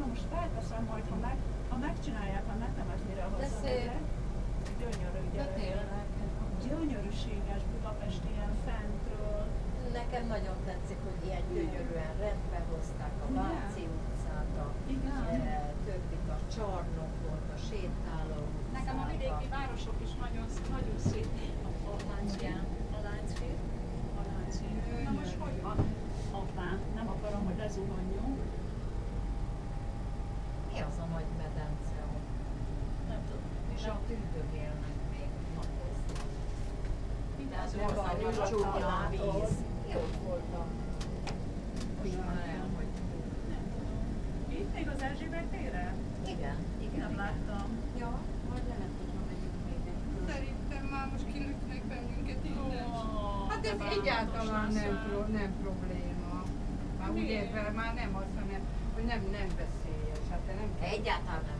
Na most felteszem majd, ha, meg, ha megcsinálják a netemet, mire hazamegyek. Gyönyörű gyerek. Gyönyörűséges Budapest ilyen fentről. Nekem nagyon tetszik, hogy ilyen gyönyörűen rendbe hozták a Igen. Váci utcát, a Igen. e, többit a csarnokot, a sétáló Nekem a utcát, vidéki városok is nagyon, nagyon szép. A, a Lánchíd, a Lánchíd, a Lánchíd. Na most hogy van? Apám, nem akarom, hogy lezuhanjunk. Mi az a nagy medence ott? Nem tudom. Még az tére? Igen, igen, láttam. Ja, most kilőtnek bennünket Hát ez de egyáltalán nem, nem probléma. Már Miért? érve, már nem azt mondja, hogy nem, nem veszélyes. Hát te nem. Egyáltalán nem.